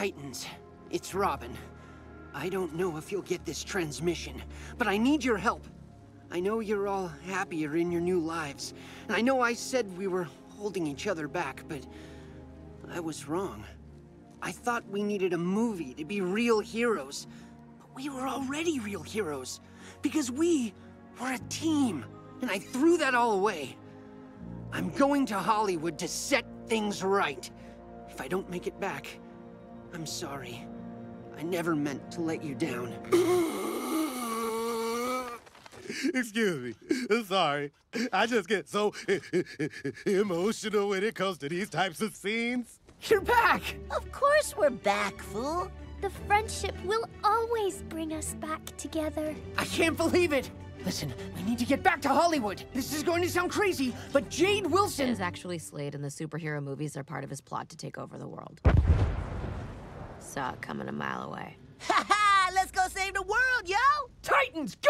Titans. It's Robin. I don't know if you'll get this transmission, but I need your help. I know you're all happier in your new lives, and I know I said we were holding each other back, but I was wrong. I thought we needed a movie to be real heroes, but we were already real heroes, because we were a team, and I threw that all away. I'm going to Hollywood to set things right. If I don't make it back, I'm sorry. I never meant to let you down. Excuse me. Sorry. I just get so emotional when it comes to these types of scenes. You're back! Of course we're back, fool. The friendship will always bring us back together. I can't believe it! Listen, we need to get back to Hollywood. This is going to sound crazy, but Jade Wilson is actually Slade, and the superhero movies are part of his plot to take over the world. Saw it coming a mile away. Ha ha! Let's go save the world, yo! Titans, go!